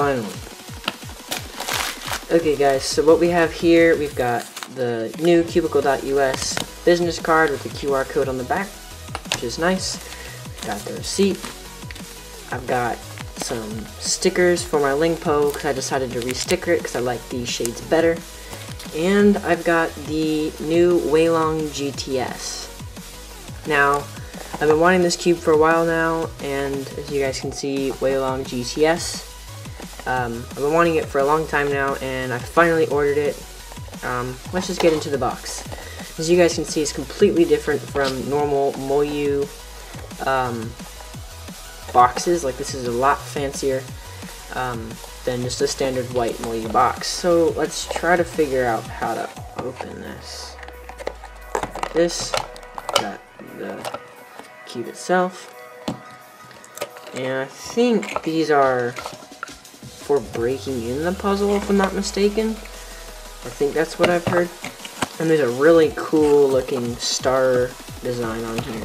Finally. Okay guys, so what we have here, we've got the new cubicle.us business card with the QR code on the back, which is nice. Got the receipt. I've got some stickers for my Lingpo because I decided to re-sticker it because I like these shades better. And I've got the new Weilong GTS. Now, I've been wanting this cube for a while now, and as you guys can see, Weilong GTS. Um, I've been wanting it for a long time now, and I finally ordered it. Um, let's just get into the box. As you guys can see, it's completely different from normal Moyu um, boxes. Like, this is a lot fancier um, than just a standard white Moyu box. So, let's try to figure out how to open this. This, the cube itself. And I think these are for breaking in the puzzle, if I'm not mistaken. I think that's what I've heard. And there's a really cool looking star design on here.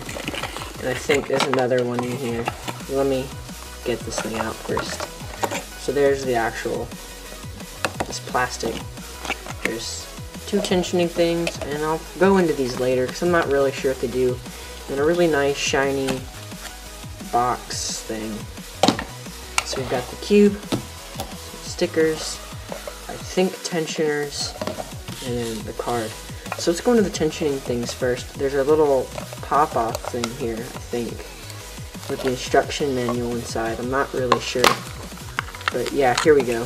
And I think there's another one in here. Let me get this thing out first. So there's the actual, this plastic. There's two tensioning things, and I'll go into these later because I'm not really sure what they do. And a really nice shiny box thing. So we've got the cube, stickers, I think tensioners, and then the card. So let's go into the tensioning things first. There's a little pop-off thing here, I think, with the instruction manual inside. I'm not really sure. But yeah, here we go.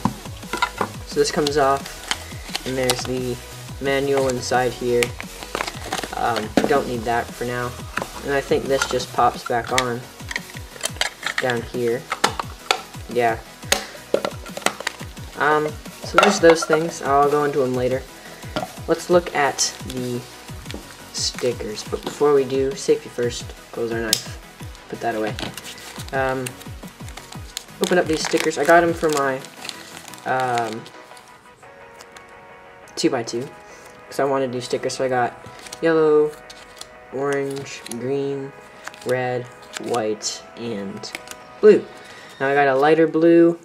So this comes off, and there's the manual inside here. Um, don't need that for now. And I think this just pops back on down here. Yeah. Um, so there's those things. I'll go into them later. Let's look at the stickers. But before we do, safety first. Close our knife. Put that away. Um, open up these stickers. I got them for my um, 2x2. Because I wanted do stickers. So I got yellow, orange, green, red, white, and blue. Now I got a lighter blue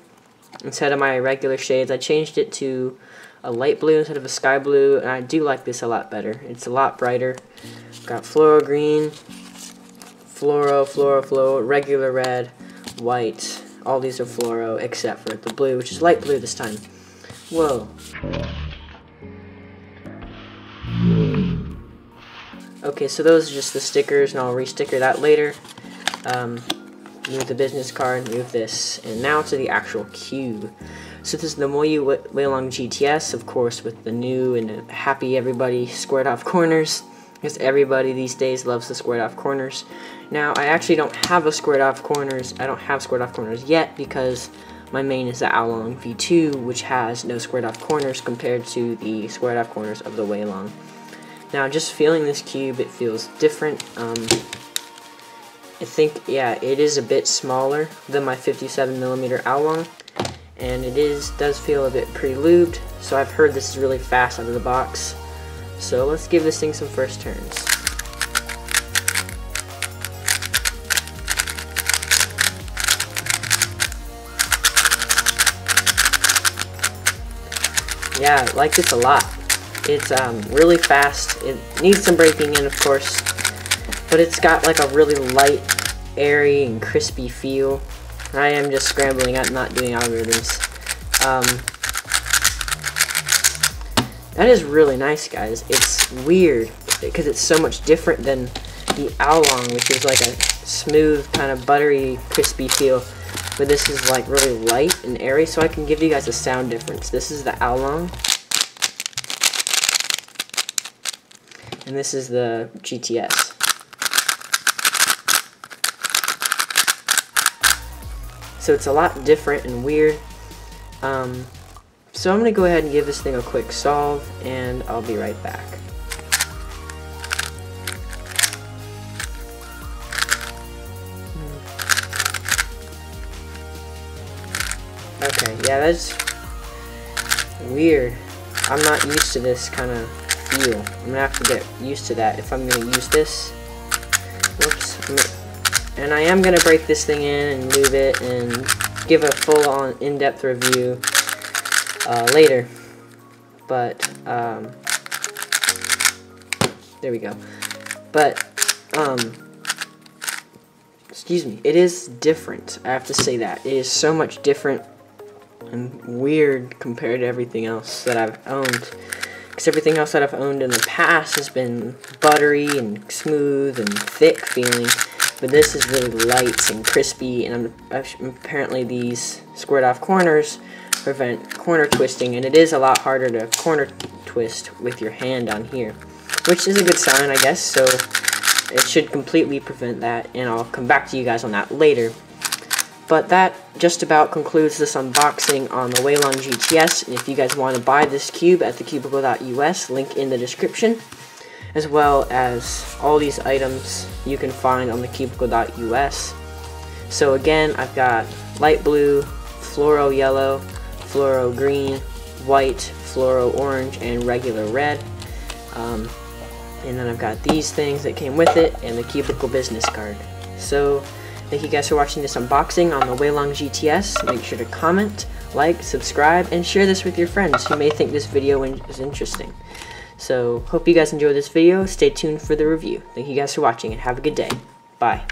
instead of my regular shades. I changed it to a light blue instead of a sky blue, and I do like this a lot better. It's a lot brighter. Got fluoro green, fluoro, fluoro, fluoro, regular red, white. All these are fluoro except for the blue, which is light blue this time. Whoa. Okay, so those are just the stickers, and I'll re-sticker that later. Um, move the business card, move this, and now to the actual cube. So this is the Moyu Weilong GTS, of course, with the new and happy everybody squared off corners, because everybody these days loves the squared off corners. Now, I actually don't have a squared off corners, I don't have squared off corners yet, because my main is the Aolong V2, which has no squared off corners compared to the squared off corners of the Weilong. Now, just feeling this cube, it feels different. Um, I think, yeah, it is a bit smaller than my 57 millimeter Aolong, and it is does feel a bit pre-lubed. So I've heard this is really fast out of the box. So let's give this thing some first turns. Yeah, I like this a lot. It's um, really fast. It needs some breaking in, of course, but it's got like a really light, airy, and crispy feel. I am just scrambling at not doing algorithms. Um, that is really nice, guys. It's weird because it's so much different than the Aolong, which is like a smooth, kind of buttery, crispy feel. But this is like really light and airy, so I can give you guys a sound difference. This is the Aolong. And this is the GTS. So it's a lot different and weird. Um, so I'm going to go ahead and give this thing a quick solve, and I'll be right back. Okay, yeah, that's weird. I'm not used to this kind of feel. I'm gonna have to get used to that if I'm gonna use this. Whoops. And I am gonna break this thing in and move it and give a full-on in-depth review uh, later. But, um, there we go. But, um, excuse me, it is different. I have to say that. It is so much different and weird compared to everything else that I've owned. Because everything else that I've owned in the past has been buttery and smooth and thick feeling. But this is really light and crispy, and apparently these squared off corners prevent corner twisting, and it is a lot harder to corner twist with your hand on here. Which is a good sign, I guess, so it should completely prevent that, and I'll come back to you guys on that later. But that just about concludes this unboxing on the Weilong GTS, and if you guys want to buy this cube at thecubicle.us, link in the description, as well as all these items you can find on the cubicle.us. So again, I've got light blue, fluoro yellow, fluoro green, white, fluoro orange, and regular red. Um, and then I've got these things that came with it, and the cubicle business card. So, thank you guys for watching this unboxing on the Weilong GTS. Make sure to comment, like, subscribe, and share this with your friends who may think this video is interesting. So, hope you guys enjoyed this video. Stay tuned for the review. Thank you guys for watching, and have a good day. Bye.